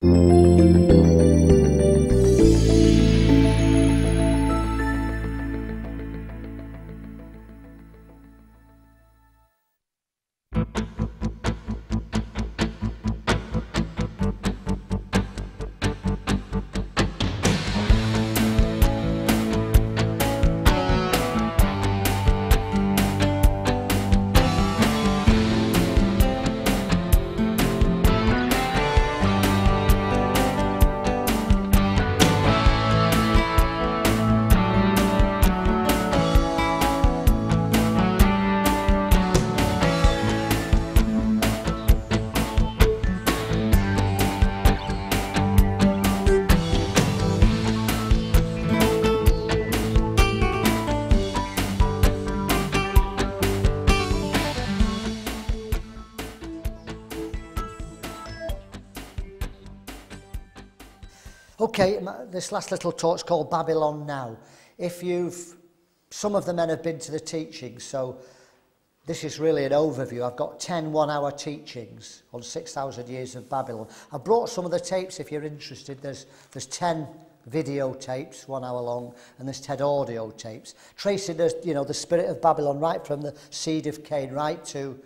Okay, this last little talk's called Babylon Now. If you've, some of the men have been to the teachings, so this is really an overview. I've got 10 one-hour teachings on 6,000 years of Babylon. I've brought some of the tapes if you're interested. There's, there's 10 video tapes, one hour long, and there's 10 audio tapes, tracing the, you know, the spirit of Babylon right from the seed of Cain right to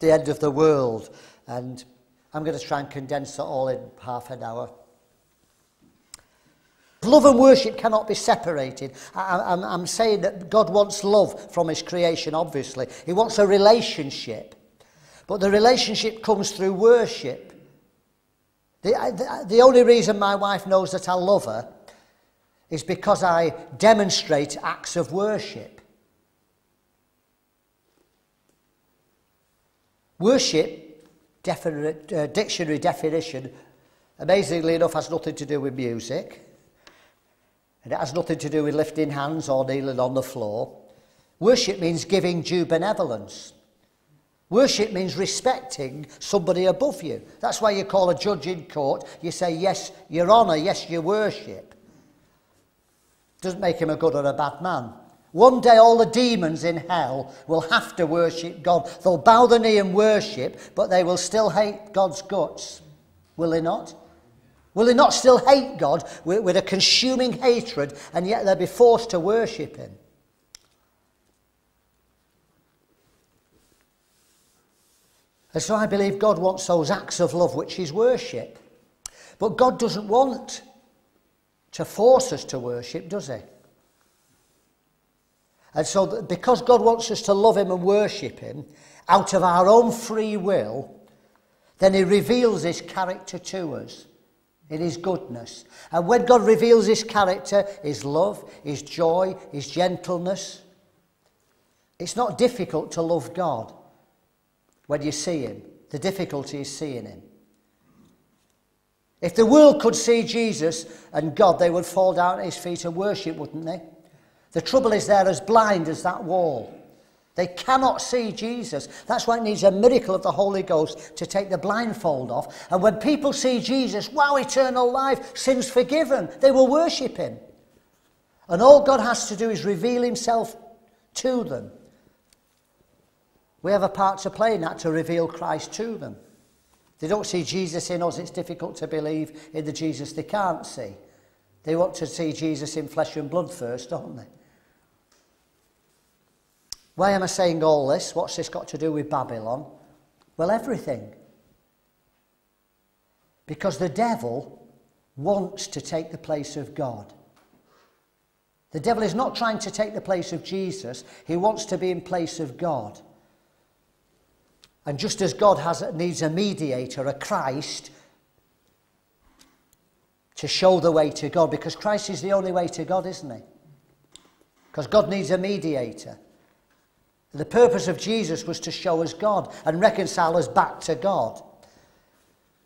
the end of the world. And I'm going to try and condense it all in half an hour. Love and worship cannot be separated. I, I'm, I'm saying that God wants love from his creation, obviously. He wants a relationship. But the relationship comes through worship. The, the, the only reason my wife knows that I love her is because I demonstrate acts of worship. Worship, definite, uh, dictionary definition, amazingly enough, has nothing to do with music. And it has nothing to do with lifting hands or kneeling on the floor. Worship means giving due benevolence. Worship means respecting somebody above you. That's why you call a judge in court. You say, yes, your honour, yes, your worship. Doesn't make him a good or a bad man. One day all the demons in hell will have to worship God. They'll bow the knee and worship, but they will still hate God's guts. Will they not? Will they not still hate God with, with a consuming hatred and yet they'll be forced to worship Him? And so I believe God wants those acts of love, which is worship. But God doesn't want to force us to worship, does He? And so, because God wants us to love Him and worship Him out of our own free will, then He reveals His character to us in his goodness. And when God reveals his character, his love, his joy, his gentleness, it's not difficult to love God when you see him. The difficulty is seeing him. If the world could see Jesus and God, they would fall down at his feet and worship, wouldn't they? The trouble is they're as blind as that wall. They cannot see Jesus. That's why it needs a miracle of the Holy Ghost to take the blindfold off. And when people see Jesus, wow, eternal life, sins forgiven, they will worship him. And all God has to do is reveal himself to them. We have a part to play in that to reveal Christ to them. They don't see Jesus in us, it's difficult to believe in the Jesus they can't see. They want to see Jesus in flesh and blood first, don't they? Why am I saying all this? What's this got to do with Babylon? Well, everything. Because the devil wants to take the place of God. The devil is not trying to take the place of Jesus, he wants to be in place of God. And just as God has, needs a mediator, a Christ, to show the way to God, because Christ is the only way to God, isn't he? Because God needs a mediator. The purpose of Jesus was to show us God and reconcile us back to God.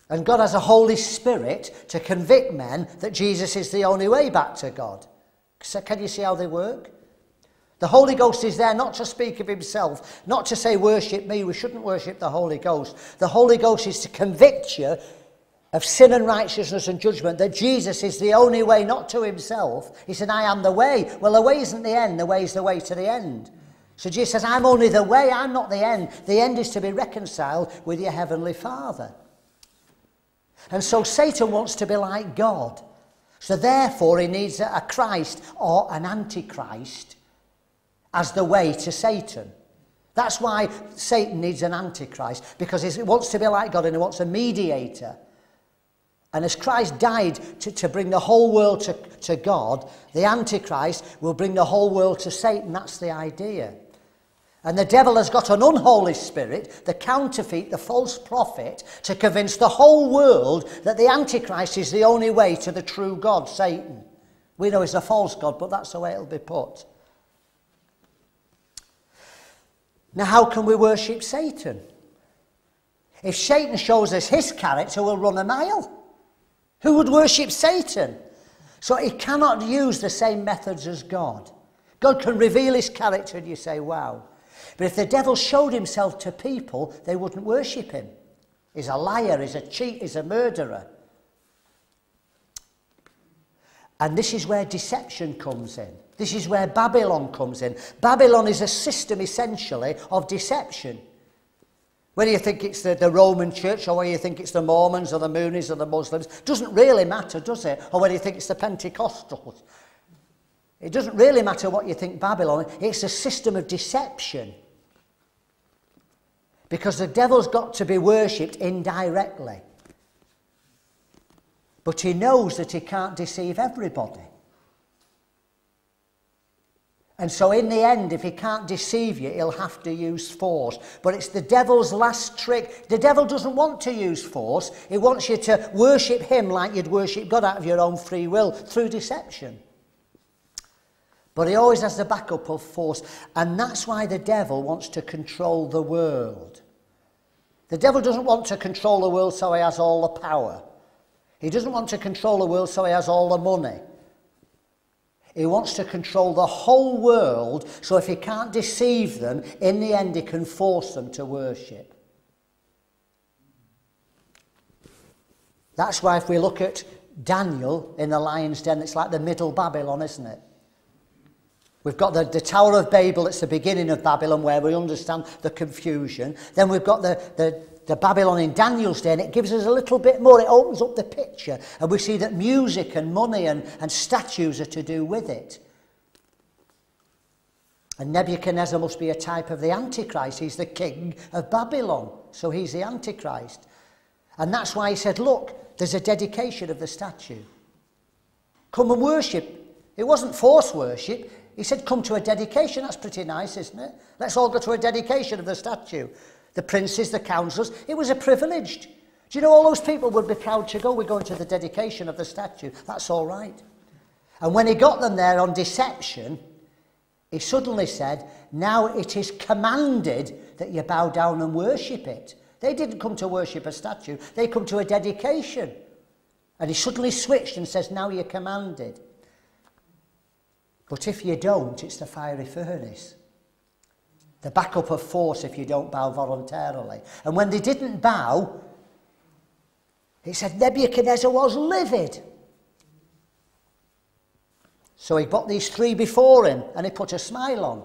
And God has a Holy Spirit to convict men that Jesus is the only way back to God. So can you see how they work? The Holy Ghost is there not to speak of himself, not to say, worship me. We shouldn't worship the Holy Ghost. The Holy Ghost is to convict you of sin and righteousness and judgment, that Jesus is the only way, not to himself. He said, I am the way. Well, the way isn't the end, the way is the way to the end. So Jesus says, I'm only the way, I'm not the end. The end is to be reconciled with your heavenly Father. And so Satan wants to be like God. So therefore he needs a Christ or an antichrist as the way to Satan. That's why Satan needs an antichrist, because he wants to be like God and he wants a mediator. And as Christ died to, to bring the whole world to, to God, the Antichrist will bring the whole world to Satan. That's the idea. And the devil has got an unholy spirit, the counterfeit, the false prophet, to convince the whole world that the Antichrist is the only way to the true God, Satan. We know he's a false God, but that's the way it'll be put. Now, how can we worship Satan? If Satan shows us his character, we'll run a mile. Who would worship Satan? So he cannot use the same methods as God. God can reveal his character and you say, wow. But if the devil showed himself to people, they wouldn't worship him. He's a liar, he's a cheat, he's a murderer. And this is where deception comes in. This is where Babylon comes in. Babylon is a system essentially of deception. Whether you think it's the, the Roman church or whether you think it's the Mormons or the Moonies or the Muslims, doesn't really matter, does it? Or whether you think it's the Pentecostals. It doesn't really matter what you think Babylon, it's a system of deception. Because the devil's got to be worshipped indirectly. But he knows that he can't deceive everybody. And so, in the end, if he can't deceive you, he'll have to use force. But it's the devil's last trick. The devil doesn't want to use force, he wants you to worship him like you'd worship God out of your own free will through deception. But he always has the backup of force. And that's why the devil wants to control the world. The devil doesn't want to control the world so he has all the power. He doesn't want to control the world so he has all the money. He wants to control the whole world, so if he can't deceive them, in the end he can force them to worship. That's why if we look at Daniel in the lion's den, it's like the middle Babylon, isn't it? We've got the, the Tower of Babel, it's the beginning of Babylon where we understand the confusion. Then we've got the, the, the Babylon in Daniel's day, and it gives us a little bit more. It opens up the picture, and we see that music and money and, and statues are to do with it. And Nebuchadnezzar must be a type of the Antichrist. He's the king of Babylon, so he's the Antichrist. And that's why he said, Look, there's a dedication of the statue. Come and worship. It wasn't forced worship. He said, Come to a dedication. That's pretty nice, isn't it? Let's all go to a dedication of the statue the princes, the councillors. It was a privilege. Do you know all those people would be proud to go? We're going to the dedication of the statue. That's all right. And when he got them there on deception, he suddenly said, Now it is commanded that you bow down and worship it. They didn't come to worship a statue, they come to a dedication. And he suddenly switched and says, Now you're commanded. But if you don't, it's the fiery furnace the backup of force if you don't bow voluntarily. And when they didn't bow, he said Nebuchadnezzar was livid. So he put these three before him and he put a smile on.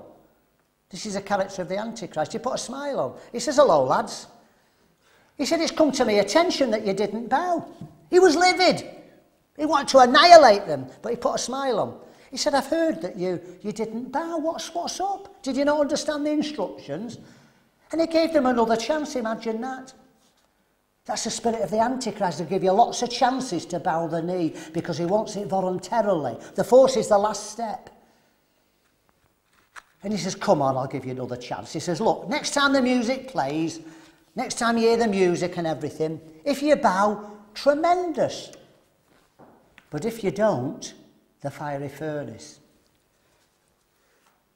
This is a character of the Antichrist. He put a smile on. He says, Hello, lads. He said, It's come to my attention that you didn't bow. He was livid. He wanted to annihilate them, but he put a smile on. He said, I've heard that you, you didn't bow. What's, what's up? Did you not understand the instructions? And he gave them another chance. Imagine that. That's the spirit of the Antichrist. He'll give you lots of chances to bow the knee because he wants it voluntarily. The force is the last step. And he says, Come on, I'll give you another chance. He says, Look, next time the music plays, next time you hear the music and everything, if you bow, tremendous. But if you don't, the fiery furnace.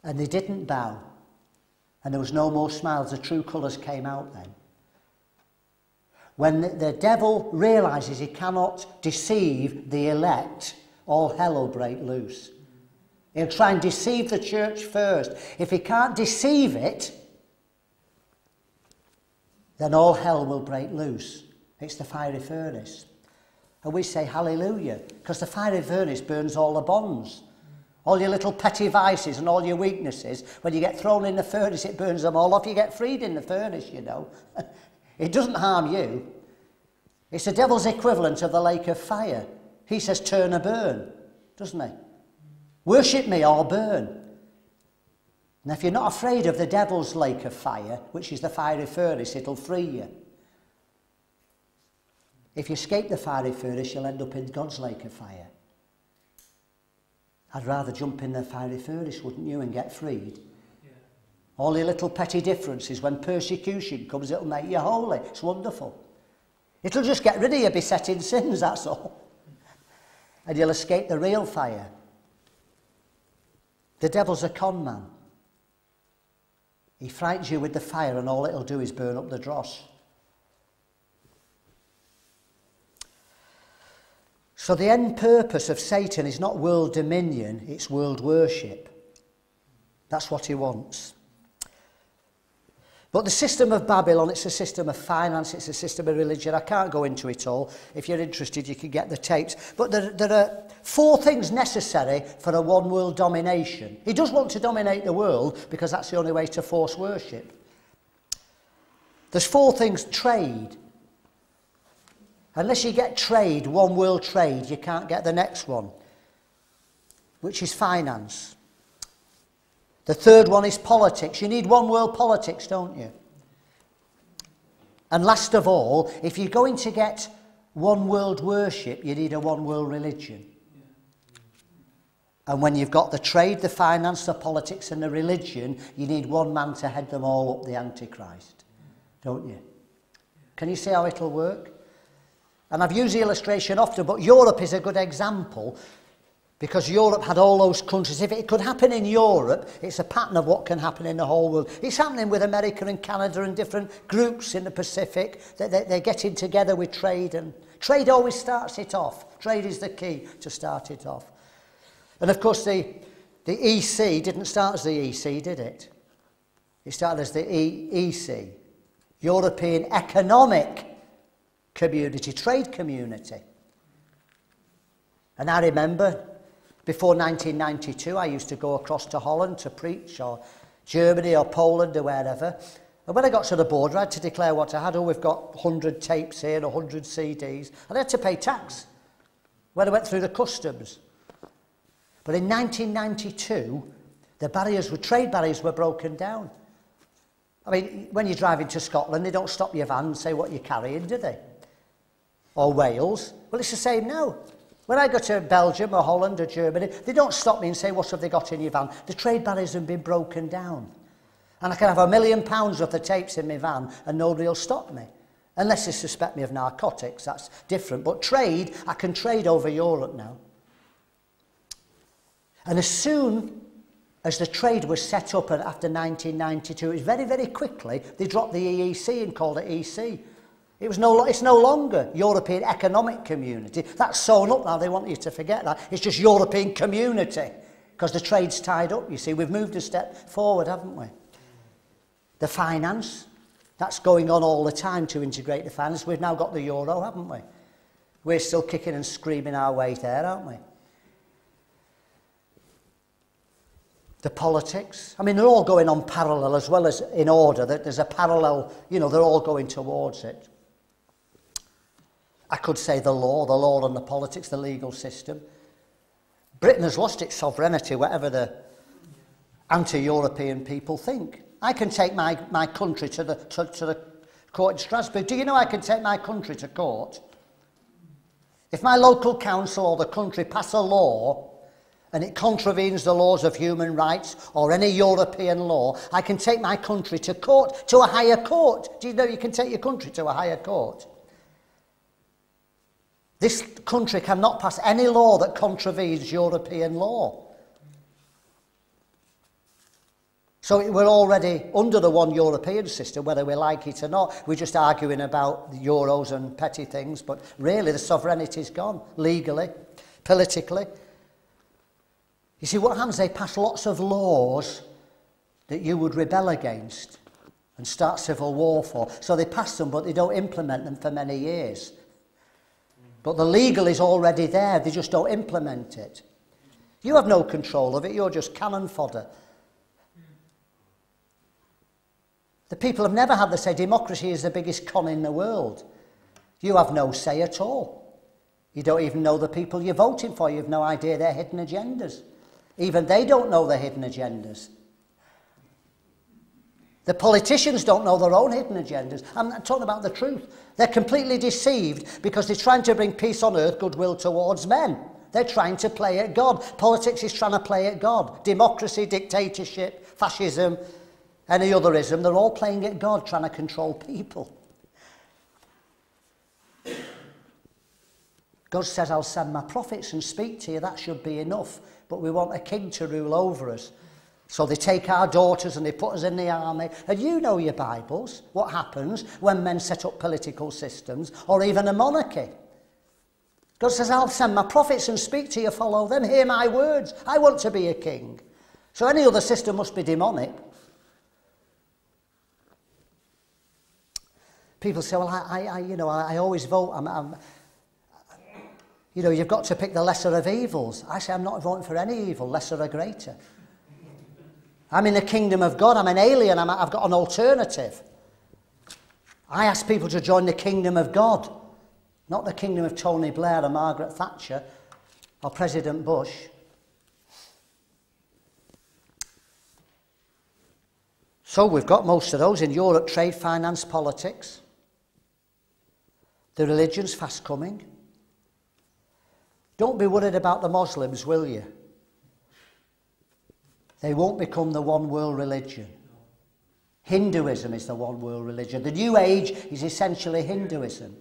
And they didn't bow. And there was no more smiles. The true colours came out then. When the, devil realises he cannot deceive the elect, all hell will break loose. He'll try and deceive the church first. If he can't deceive it, then all hell will break loose. It's the fiery furnace. And we say hallelujah, because the fiery furnace burns all the bonds. All your little petty vices and all your weaknesses, when you get thrown in the furnace, it burns them all off. You get freed in the furnace, you know. it doesn't harm you. It's the devil's equivalent of the lake of fire. He says, turn or burn, doesn't he? Worship me or burn. And if you're not afraid of the devil's lake of fire, which is the fiery furnace, it'll free you. If you escape the fiery furnace, you'll end up in God's lake of fire. I'd rather jump in the fiery furnace, wouldn't you, and get freed? Yeah. All the little petty differences, when persecution comes, it'll make you holy. It's wonderful. It'll just get rid of your besetting sins, that's all. And you'll escape the real fire. The devil's a con man. He frightens you with the fire, and all it'll do is burn up the dross. So, the end purpose of Satan is not world dominion, it's world worship. That's what he wants. But the system of Babylon, it's a system of finance, it's a system of religion. I can't go into it all. If you're interested, you can get the tapes. But there, there are four things necessary for a one world domination. He does want to dominate the world because that's the only way to force worship. There's four things trade. Unless you get trade, one world trade, you can't get the next one, which is finance. The third one is politics. You need one world politics, don't you? And last of all, if you're going to get one world worship, you need a one world religion. And when you've got the trade, the finance, the politics, and the religion, you need one man to head them all up the Antichrist. Don't you? Can you see how it'll work? And I've used the illustration often, but Europe is a good example because Europe had all those countries. If it could happen in Europe, it's a pattern of what can happen in the whole world. It's happening with America and Canada and different groups in the Pacific. They, they're getting together with trade, and trade always starts it off. Trade is the key to start it off. And of course, the, the EC didn't start as the EC, did it? It started as the e, EC, European Economic Community, Trade Community. And I remember before 1992, I used to go across to Holland to preach, or Germany, or Poland, or wherever. And when I got to the border, I had to declare what I had. Oh, we've got 100 tapes here, and 100 CDs. And I had to pay tax when I went through the customs. But in 1992, the barriers were, trade barriers were broken down. I mean, when you're driving to Scotland, they don't stop your van and say what you're carrying, do they? Or Wales. Well, it's the same now. When I go to Belgium or Holland or Germany, they don't stop me and say, what have they got in your van? The trade barriers have been broken down. And I can have a million pounds worth of tapes in my van and nobody will stop me. Unless they suspect me of narcotics, that's different. But trade, I can trade over Europe now. And as soon as the trade was set up after 1992, it was very, very quickly, they dropped the EEC and called it EC. It was no, it's no longer European Economic Community. That's sewn up now. They want you to forget that. It's just European Community because the trade's tied up, you see. We've moved a step forward, haven't we? The finance, that's going on all the time to integrate the finance. We've now got the euro, haven't we? We're still kicking and screaming our way there, aren't we? the politics. I mean, they're all going on parallel as well as in order. There's a parallel, you know, they're all going towards it. I could say the law, the law and the politics, the legal system. Britain has lost its sovereignty, whatever the anti-European people think. I can take my, my country to the, to, to the court in Strasbourg. Do you know I can take my country to court? If my local council or the country pass a law and it contravenes the laws of human rights or any European law, I can take my country to court, to a higher court. Do you know you can take your country to a higher court? This country cannot pass any law that contravenes European law. So we're already under the one European system, whether we like it or not. We're just arguing about euros and petty things, but really the sovereignty's gone, legally, politically. You see, what happens, they pass lots of laws that you would rebel against and start civil war for. So they pass them, but they don't implement them for many years. But the legal is already there, they just don't implement it. You have no control of it, you're just cannon fodder. The people have never had the say democracy is the biggest con in the world. You have no say at all. You don't even know the people you're voting for. You have no idea their hidden agendas. Even they don't know their hidden agendas. The politicians don't know their own hidden agendas. I'm not talking about the truth. They're completely deceived because they're trying to bring peace on earth, goodwill towards men. They're trying to play at God. Politics is trying to play at God. Democracy, dictatorship, fascism, any other ism, they're all playing at God, trying to control people. God says, I'll send my prophets and speak to you. That should be enough. But we want a king to rule over us. So they take our daughters and they put us in the army. And you know your Bibles, what happens when men set up political systems or even a monarchy. God says, I'll send my prophets and speak to you, follow them, hear my words. I want to be a king. So any other system must be demonic. People say, well, I, I, you know, I, I always vote. I'm, I'm, you know, you've got to pick the lesser of evils. I say, I'm not voting for any evil, lesser or greater. I'm in the kingdom of God. I'm an alien. I'm, I've got an alternative. I ask people to join the kingdom of God, not the kingdom of Tony Blair or Margaret Thatcher or President Bush. So we've got most of those in Europe trade, finance, politics. The religion's fast coming. Don't be worried about the Muslims, will you? They won't become the one world religion. Hinduism is the one world religion. The New Age is essentially Hinduism.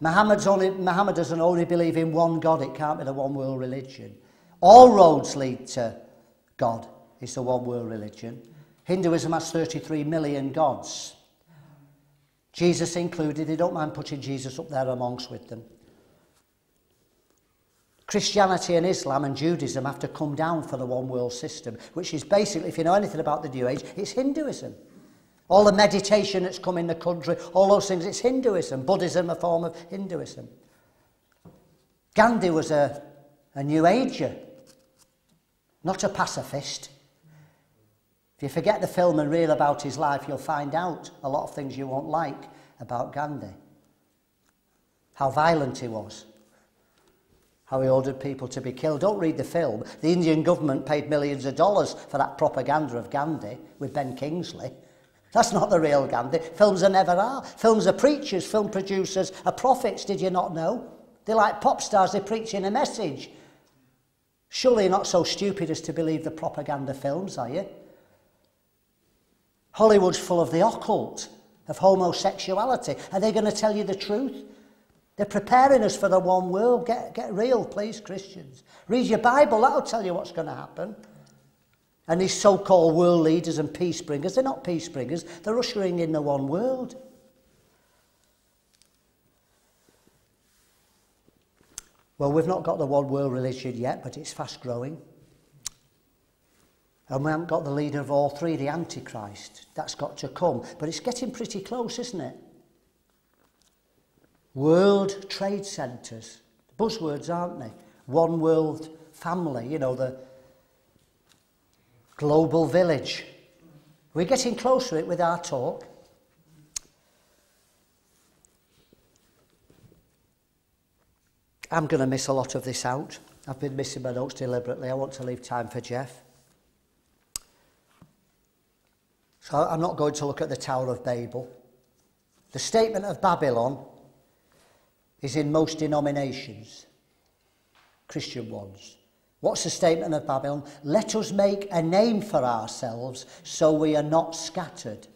Muhammad's only, Muhammad doesn't only believe in one God, it can't be the one world religion. All roads lead to God, it's the one world religion. Hinduism has 33 million gods. Jesus included, they don't mind putting Jesus up there amongst with them. Christianity and Islam and Judaism have to come down for the one world system, which is basically, if you know anything about the New Age, it's Hinduism. All the meditation that's come in the country, all those things, it's Hinduism. Buddhism, a form of Hinduism. Gandhi was a, a New Ager, not a pacifist. If you forget the film and read about his life, you'll find out a lot of things you won't like about Gandhi. How violent he was how he ordered people to be killed. Don't read the film. The Indian government paid millions of dollars for that propaganda of Gandhi with Ben Kingsley. That's not the real Gandhi. Films are never are. Films are preachers, film producers are prophets, did you not know? They're like pop stars, they're preaching a message. Surely you're not so stupid as to believe the propaganda films, are you? Hollywood's full of the occult, of homosexuality. Are they going to tell you the truth? They're preparing us for the one world. Get, get real, please, Christians. Read your Bible, that'll tell you what's going to happen. And these so called world leaders and peace bringers, they're not peace bringers, they're ushering in the one world. Well, we've not got the one world religion yet, but it's fast growing. And we haven't got the leader of all three, the Antichrist. That's got to come. But it's getting pretty close, isn't it? World Trade Centres. Buzzwords, aren't they? One world family, you know, the global village. We're getting closer to it with our talk. I'm going to miss a lot of this out. I've been missing my notes deliberately. I want to leave time for Jeff. So I'm not going to look at the Tower of Babel. The statement of Babylon is in most denominations, Christian ones. What's the statement of Babylon? Let us make a name for ourselves so we are not scattered.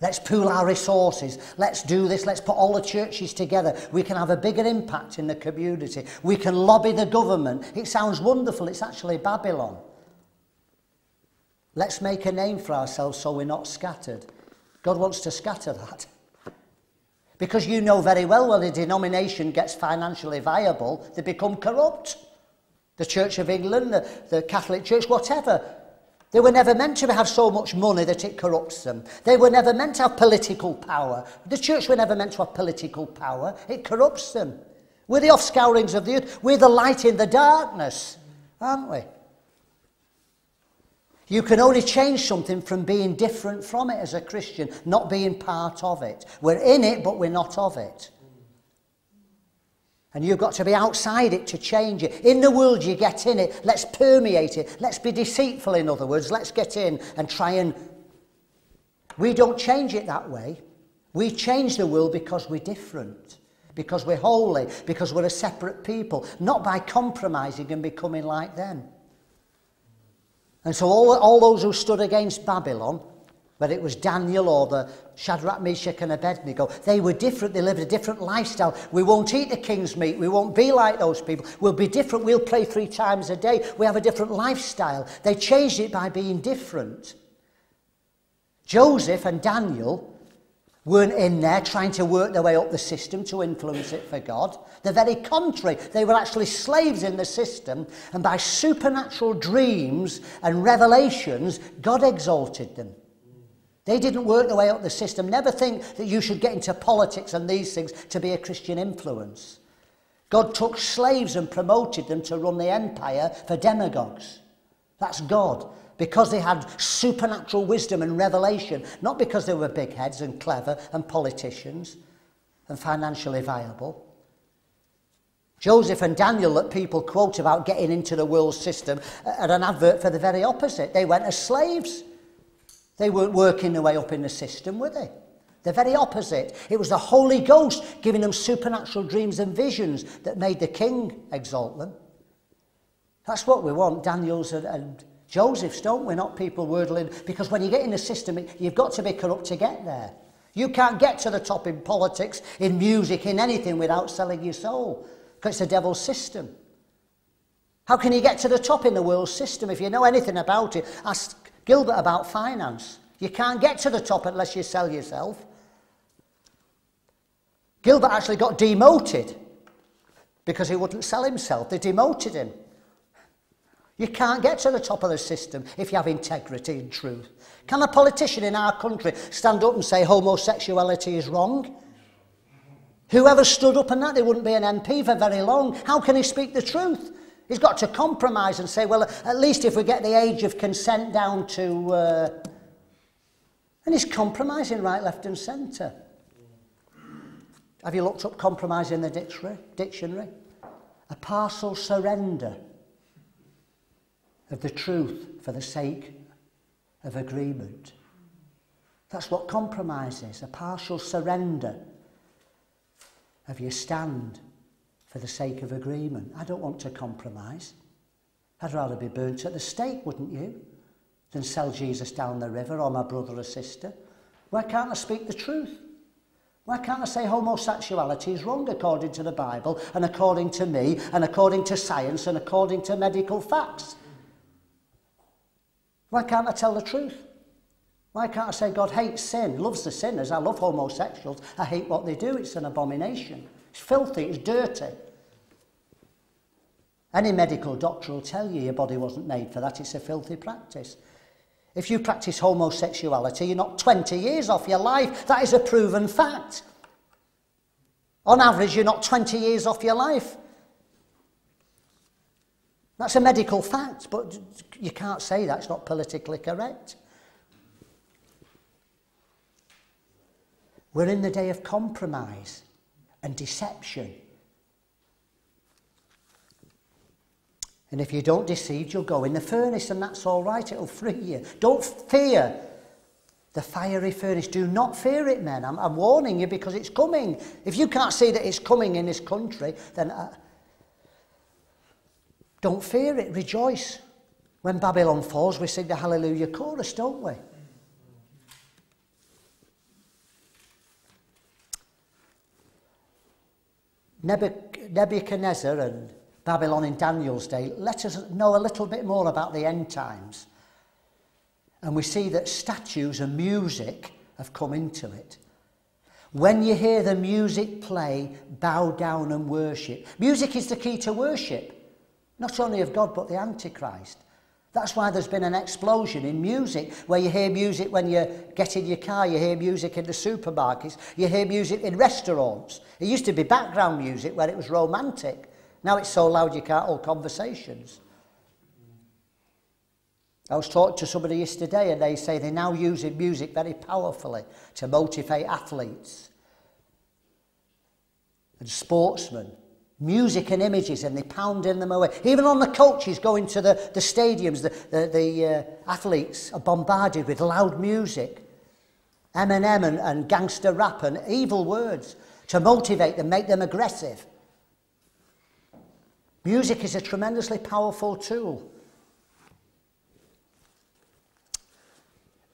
Let's pool our resources. Let's do this. Let's put all the churches together. We can have a bigger impact in the community. We can lobby the government. It sounds wonderful. It's actually Babylon. Let's make a name for ourselves so we're not scattered. God wants to scatter that. Because you know very well when a denomination gets financially viable, they become corrupt. The Church of England, the, the Catholic Church, whatever. They were never meant to have so much money that it corrupts them. They were never meant to have political power. The church were never meant to have political power. It corrupts them. We're the offscourings of the earth. We're the light in the darkness, aren't we? You can only change something from being different from it as a Christian, not being part of it. We're in it, but we're not of it. And you've got to be outside it to change it. In the world, you get in it. Let's permeate it. Let's be deceitful, in other words. Let's get in and try and. We don't change it that way. We change the world because we're different, because we're holy, because we're a separate people, not by compromising and becoming like them. And so all, all those who stood against Babylon, whether it was Daniel or the Shadrach, Meshach and Abednego, they were different. They lived a different lifestyle. We won't eat the king's meat. We won't be like those people. We'll be different. We'll pray three times a day. We have a different lifestyle. They changed it by being different. Joseph and Daniel weren't in there trying to work their way up the system to influence it for God. The very contrary, they were actually slaves in the system, and by supernatural dreams and revelations, God exalted them. They didn't work their way up the system. Never think that you should get into politics and these things to be a Christian influence. God took slaves and promoted them to run the empire for demagogues. That's God because they had supernatural wisdom and revelation, not because they were big heads and clever and politicians and financially viable. Joseph and Daniel, that people quote about getting into the world system, uh, are an advert for the very opposite. They went as slaves. They weren't working their way up in the system, were they? The very opposite. It was the Holy Ghost giving them supernatural dreams and visions that made the king exalt them. That's what we want, Daniel's and, and Joseph's, don't we? Not people wordling. Because when you get in the system, you've got to be corrupt to get there. You can't get to the top in politics, in music, in anything without selling your soul. Because it's the devil's system. How can you get to the top in the world system if you know anything about it? Ask Gilbert about finance. You can't get to the top unless you sell yourself. Gilbert actually got demoted because he wouldn't sell himself. They demoted him. You can't get to the top of the system if you have integrity and truth. Can a politician in our country stand up and say homosexuality is wrong? Whoever stood up and that, they wouldn't be an MP for very long. How can he speak the truth? He's got to compromise and say, well, at least if we get the age of consent down to... Uh... And he's compromising right, left and centre. Have you looked up compromise in the dictionary? dictionary? A partial surrender of the truth for the sake of agreement. That's what compromise is, a partial surrender of your stand for the sake of agreement. I don't want to compromise. I'd rather be burnt at the stake, wouldn't you, than sell Jesus down the river or my brother or sister. Why can't I speak the truth? Why can't I say homosexuality is wrong according to the Bible and according to me and according to science and according to medical facts? Why can't I tell the truth? Why can't I say God hates sin, loves the sinners? I love homosexuals. I hate what they do. It's an abomination. It's filthy. It's dirty. Any medical doctor will tell you your body wasn't made for that. It's a filthy practice. If you practice homosexuality, you're not 20 years off your life. That is a proven fact. On average, you're not 20 years off your life. That's a medical fact, but you can't say that. It's not politically correct. We're in the day of compromise and deception. And if you don't deceive, you'll go in the furnace, and that's all right. It'll free you. Don't fear the fiery furnace. Do not fear it, men. I'm, I'm warning you because it's coming. If you can't see that it's coming in this country, then uh, don't fear it, rejoice. When Babylon falls, we sing the Hallelujah chorus, don't we? Nebuchadnezzar and Babylon in Daniel's day let us know a little bit more about the end times. And we see that statues and music have come into it. When you hear the music play, bow down and worship. Music is the key to worship not only of God but the Antichrist. That's why there's been an explosion in music, where you hear music when you get in your car, you hear music in the supermarkets, you hear music in restaurants. It used to be background music where it was romantic. Now it's so loud you can't hold conversations. I was talking to somebody yesterday and they say they're now using music very powerfully to motivate athletes and sportsmen. Music and images and they're pounding them away. Even on the coaches going to the, the stadiums, the, the, the uh, athletes are bombarded with loud music. Eminem and, and gangster rap and evil words to motivate them, make them aggressive. Music is a tremendously powerful tool.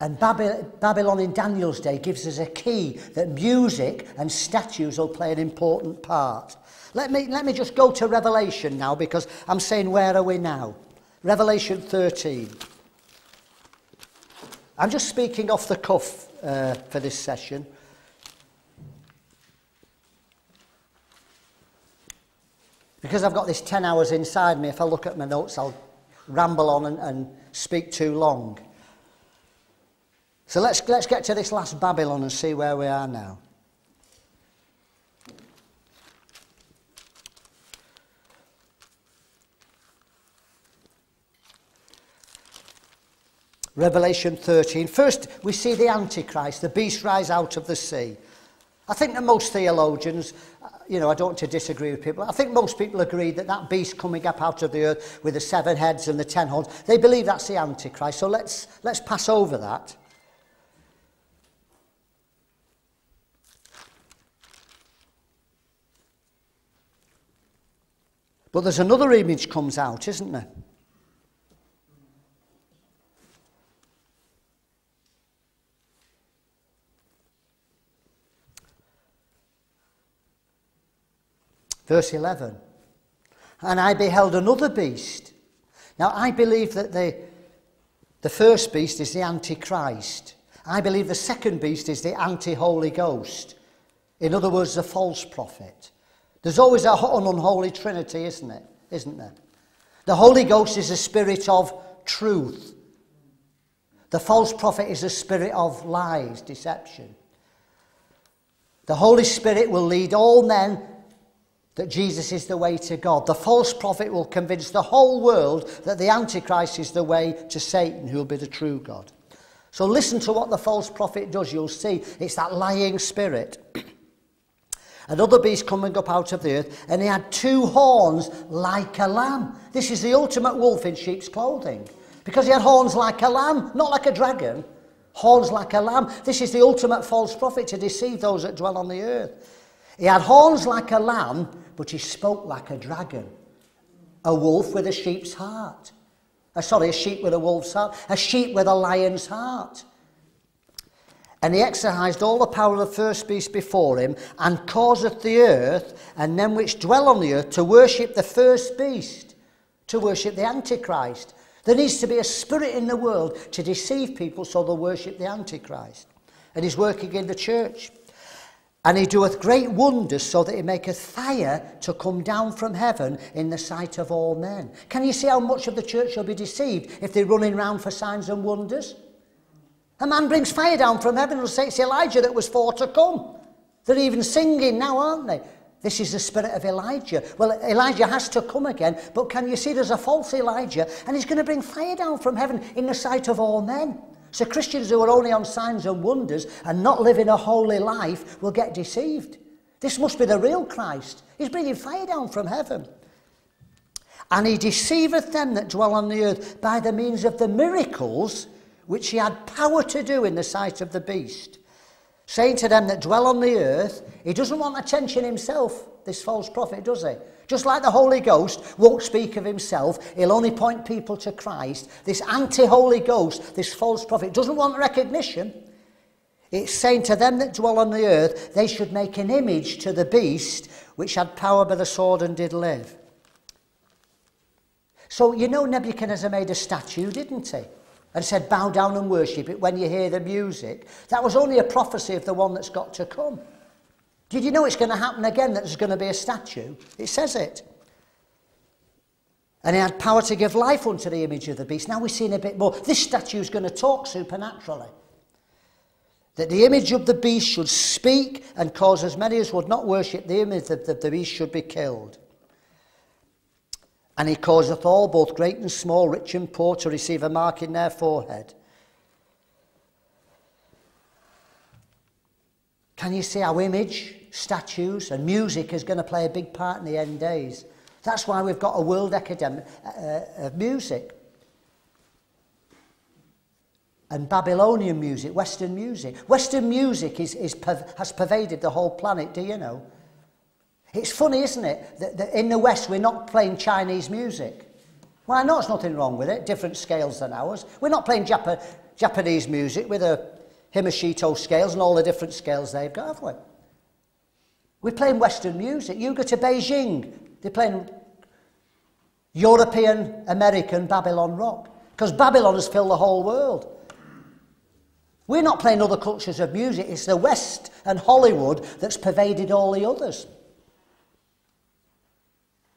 And Babylon in Daniel's day gives us a key that music and statues will play an important part. Let me, let me just go to Revelation now because I'm saying, where are we now? Revelation 13. I'm just speaking off the cuff uh, for this session. Because I've got this 10 hours inside me, if I look at my notes, I'll ramble on and, and speak too long. So let's, let's get to this last Babylon and see where we are now. Revelation 13. First, we see the Antichrist, the beast rise out of the sea. I think that most theologians, uh, you know, I don't want to disagree with people, I think most people agree that that beast coming up out of the earth with the seven heads and the ten horns, they believe that's the Antichrist. So let's, let's pass over that. But there's another image comes out, isn't there? Verse 11. And I beheld another beast. Now, I believe that the, the first beast is the Antichrist. I believe the second beast is the anti Holy Ghost. In other words, the false prophet. There's always an unholy trinity, isn't it? Isn't there? The Holy Ghost is a spirit of truth. The false prophet is a spirit of lies, deception. The Holy Spirit will lead all men that Jesus is the way to God. The false prophet will convince the whole world that the Antichrist is the way to Satan, who will be the true God. So listen to what the false prophet does. You'll see it's that lying spirit. Another beast coming up out of the earth, and he had two horns like a lamb. This is the ultimate wolf in sheep's clothing. Because he had horns like a lamb, not like a dragon. Horns like a lamb. This is the ultimate false prophet to deceive those that dwell on the earth. He had horns like a lamb, but he spoke like a dragon. A wolf with a sheep's heart. Uh, sorry, a sheep with a wolf's heart. A sheep with a lion's heart. And he exercised all the power of the first beast before him, and causeth the earth, and them which dwell on the earth, to worship the first beast, to worship the Antichrist. There needs to be a spirit in the world to deceive people so they'll worship the Antichrist. And he's working in the church. And he doeth great wonders so that he maketh fire to come down from heaven in the sight of all men. Can you see how much of the church will be deceived if they're running round for signs and wonders? A man brings fire down from heaven and say it's Elijah that was for to come. They're even singing now, aren't they? This is the spirit of Elijah. Well, Elijah has to come again, but can you see there's a false Elijah and he's going to bring fire down from heaven in the sight of all men. So Christians who are only on signs and wonders and not living a holy life will get deceived. This must be the real Christ. He's bringing fire down from heaven. And he deceiveth them that dwell on the earth by the means of the miracles which he had power to do in the sight of the beast, saying to them that dwell on the earth, he doesn't want attention himself, this false prophet, does he? Just like the Holy Ghost won't speak of himself, he'll only point people to Christ. This anti Holy Ghost, this false prophet, doesn't want recognition. It's saying to them that dwell on the earth, they should make an image to the beast which had power by the sword and did live. So, you know, Nebuchadnezzar made a statue, didn't he? And said, Bow down and worship it when you hear the music. That was only a prophecy of the one that's got to come. Did you know it's going to happen again that there's going to be a statue? It says it. And he had power to give life unto the image of the beast. Now we're seeing a bit more. This statue is going to talk supernaturally. That the image of the beast should speak and cause as many as would not worship the image of the beast should be killed. And he causeth all, both great and small, rich and poor, to receive a mark in their forehead. Can you see how image, statues, and music is going to play a big part in the end days? That's why we've got a world academic uh, uh of music. And Babylonian music, Western music. Western music is, is, has pervaded the whole planet, do you know? It's funny, isn't it, that, that in the West we're not playing Chinese music. Well, I know there's nothing wrong with it, different scales than ours. We're not playing Jap Japanese music with a Himashito scales and all the different scales they've got, have we? We're playing Western music. You go to Beijing, they're playing European, American Babylon rock. Because Babylon has filled the whole world. We're not playing other cultures of music. It's the West and Hollywood that's pervaded all the others.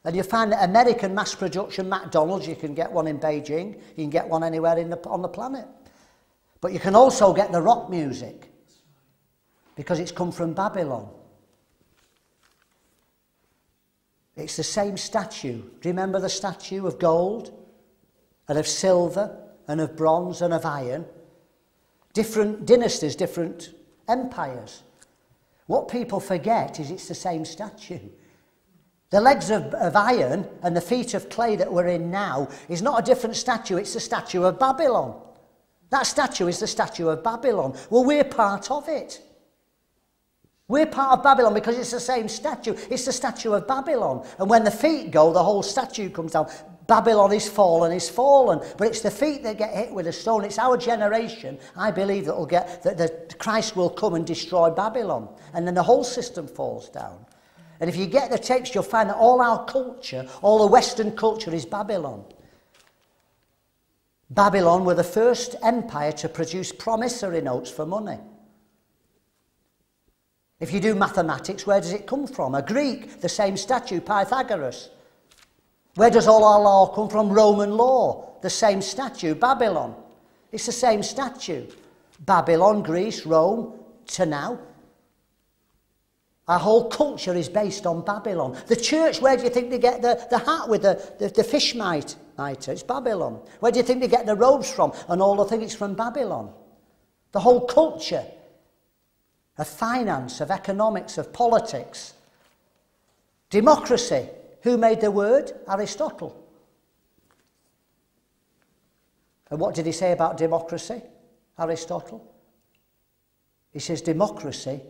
And you find that American mass production McDonald's, you can get one in Beijing, you can get one anywhere in the, on the planet. But you can also get the rock music because it's come from Babylon. It's the same statue. Do you remember the statue of gold and of silver and of bronze and of iron? Different dynasties, different empires. What people forget is it's the same statue. The legs of, of iron and the feet of clay that we're in now is not a different statue, it's the statue of Babylon. That statue is the statue of Babylon. Well, we're part of it. We're part of Babylon because it's the same statue. It's the statue of Babylon. And when the feet go, the whole statue comes down. Babylon is fallen, is fallen. But it's the feet that get hit with a stone. It's our generation, I believe, that will get that the Christ will come and destroy Babylon. And then the whole system falls down. And if you get the text, you'll find that all our culture, all the Western culture is Babylon. Babylon were the first empire to produce promissory notes for money. If you do mathematics, where does it come from? A Greek, the same statue, Pythagoras. Where does all our law come from? Roman law, the same statue, Babylon. It's the same statue. Babylon, Greece, Rome, to now. Our whole culture is based on Babylon. The church, where do you think they get the, the hat with the, the, the fish mite, mitre? It's Babylon. Where do you think they get the robes from? And all the things it's from Babylon. The whole culture of finance, of economics, of politics. Democracy. Who made the word? Aristotle. And what did he say about democracy? Aristotle. He says democracy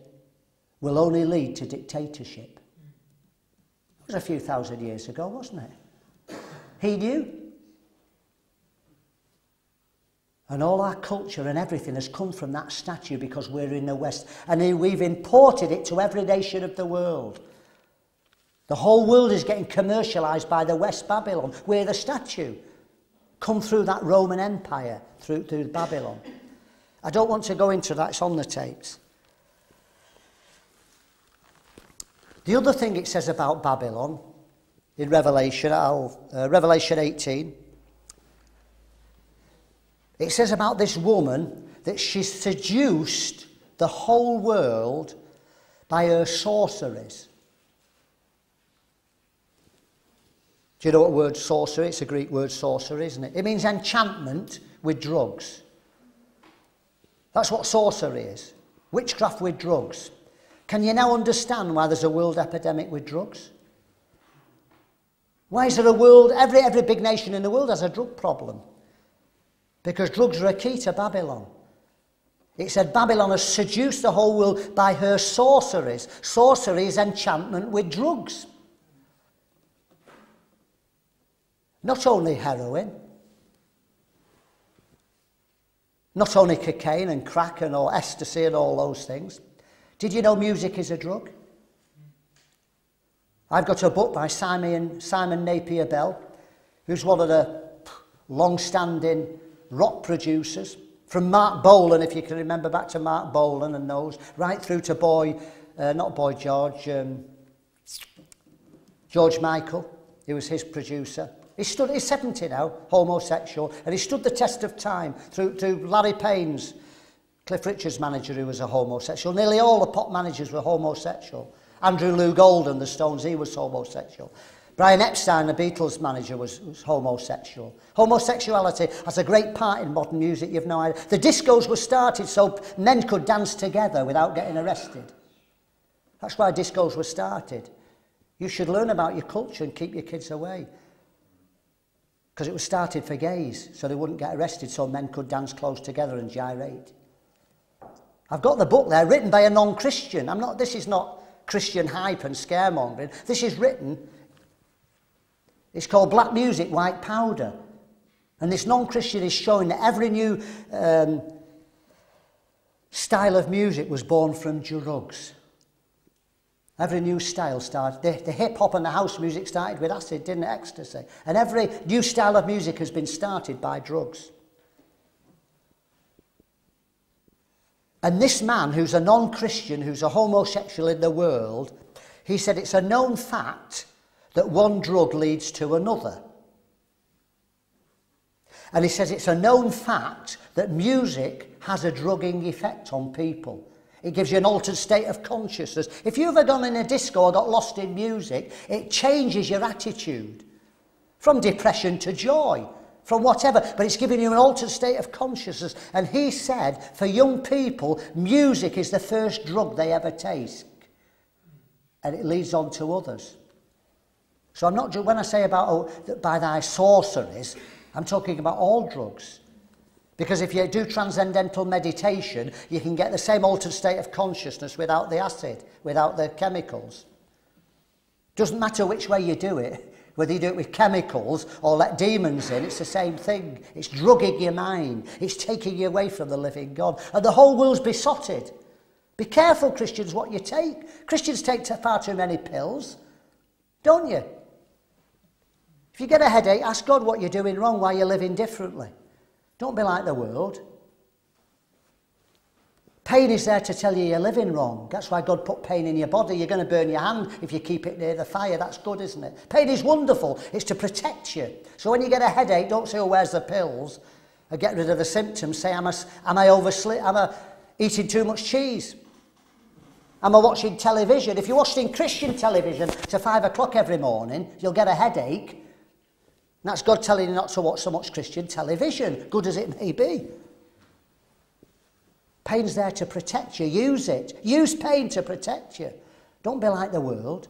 will only lead to dictatorship. It was a few thousand years ago, wasn't it? He knew. And all our culture and everything has come from that statue because we're in the West. And we've imported it to every nation of the world. The whole world is getting commercialized by the West Babylon. We're the statue. Come through that Roman Empire, through, through Babylon. I don't want to go into that, it's on the tapes. The other thing it says about Babylon in Revelation, uh, Revelation 18, it says about this woman that she seduced the whole world by her sorceries. Do you know what word sorcery? It's a Greek word sorcery, isn't it? It means enchantment with drugs. That's what sorcery is. Witchcraft with drugs. Can you now understand why there's a world epidemic with drugs? Why is there a world, every, every big nation in the world has a drug problem? Because drugs are a key to Babylon. It said Babylon has seduced the whole world by her sorceries. Sorcery is enchantment with drugs. Not only heroin, not only cocaine and crack and all ecstasy and all those things, Did you know music is a drug? I've got a book by Simon, Simon Napier Bell, who's one of the long-standing rock producers, from Marc Bolan, if you can remember back to Marc Bolan and those, right through to Boy, uh, not Boy George, um, George Michael, he was his producer. He stood, he's 70 now, homosexual, and he stood the test of time through to Larry Parnes Cliff Richard's manager who was a homosexual. Nearly all the pop managers were homosexual. Andrew Loog Oldham, the Stones, he was homosexual. Brian Epstein, the Beatles manager, was, was homosexual. Homosexuality has a great part in modern music, you've no idea. The discos were started so men could dance together without getting arrested. That's why discos were started. You should learn about your culture and keep your kids away. Because it was started for gays, so they wouldn't get arrested, so men could dance close together and gyrate. I've got the book there, written by a non-Christian. I'm not, this is not Christian hype and scaremongering. This is written It's called Black Music, White Powder. And this non-Christian is showing that every new um, style of music was born from drugs. Every new style started, the, the hip-hop and the house music started with acid, didn't it? Ecstasy. And every new style of music has been started by drugs. And this man, who's a non-Christian, who's a homosexual in the world, he said it's a known fact that one drug leads to another. And he says it's a known fact that music has a drugging effect on people. It gives you an altered state of consciousness. If you've ever gone in a disco or got lost in music, it changes your attitude from depression to joy, from whatever, but it's giving you an altered state of consciousness. And he said, for young people, music is the first drug they ever taste. And it leads on to others. So I'm not, when I say about, oh, that by thy sorceries, I'm talking about all drugs. Because if you do transcendental meditation, you can get the same altered state of consciousness without the acid, without the chemicals. Doesn't matter which way you do it, whether you do it with chemicals or let demons in, it's the same thing. It's drugging your mind. It's taking you away from the living God. And the whole world's besotted. Be careful, Christians, what you take. Christians take far too many pills, don't you? If you get a headache, ask God what you're doing wrong, why you're living differently. Don't be like the world. Pain is there to tell you you're living wrong. That's why God put pain in your body. You're going to burn your hand if you keep it near the fire. That's good, isn't it? Pain is wonderful. It's to protect you. So when you get a headache, don't say, oh, where's the pills? Or get rid of the symptoms. Say, am I, am I oversleep? Am I eating too much cheese? Am I watching television? If you're watching Christian television to five o'clock every morning, you'll get a headache. That's God telling you not to watch so much Christian television, good as it may be. Pain's there to protect you. Use it. Use pain to protect you. Don't be like the world.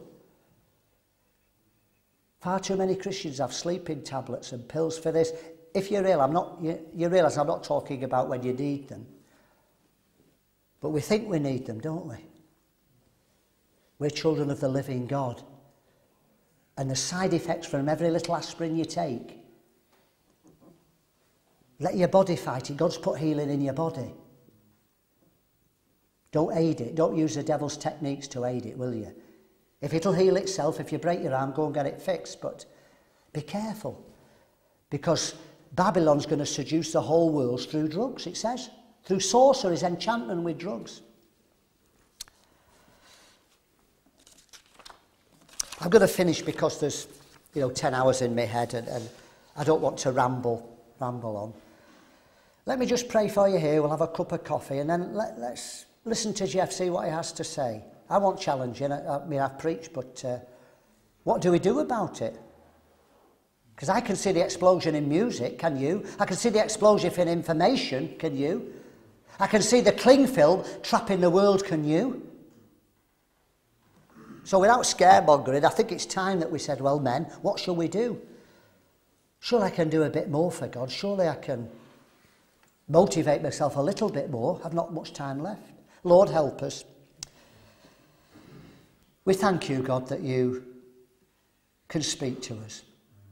Far too many Christians have sleeping tablets and pills for this. If you're ill, I'm not, you, you realise I'm not talking about when you need them. But we think we need them, don't we? We're children of the living God and the side effects from every little aspirin you take. Let your body fight it. God's put healing in your body. Don't aid it. Don't use the devil's techniques to aid it, will you? If it'll heal itself, if you break your arm, go and get it fixed. But be careful. Because Babylon's going to seduce the whole world through drugs, it says. Through sorceries, enchantment with drugs. I'm going to finish because there's, you know, 10 hours in my head and, and I don't want to ramble, ramble on. Let me just pray for you here. We'll have a cup of coffee and then let, let's listen to Jeff, see what he has to say. I won't challenge you. I, I mean, I've preached, but uh, what do we do about it? Because I can see the explosion in music, can you? I can see the explosion in information, can you? I can see the cling film trapping the world, can you? So without scaremongering, I think it's time that we said, well, men, what shall we do? Surely I can do a bit more for God. Surely I can motivate myself a little bit more. I've not much time left. Lord, help us. We thank you, God, that you can speak to us.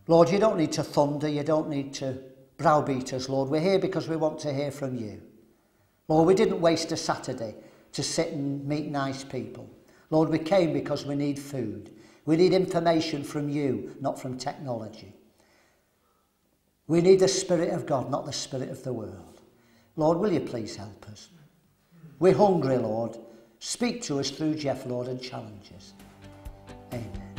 Lord, you don't need to thunder. You don't need to browbeat us, Lord. We're here because we want to hear from you. Lord, we didn't waste a Saturday to sit and meet nice people. Lord, we came because we need food. We need information from you, not from technology. We need the Spirit of God, not the Spirit of the world. Lord, will you please help us? We're hungry, Lord. Speak to us through Jeff, Lord, and challenge us. Amen.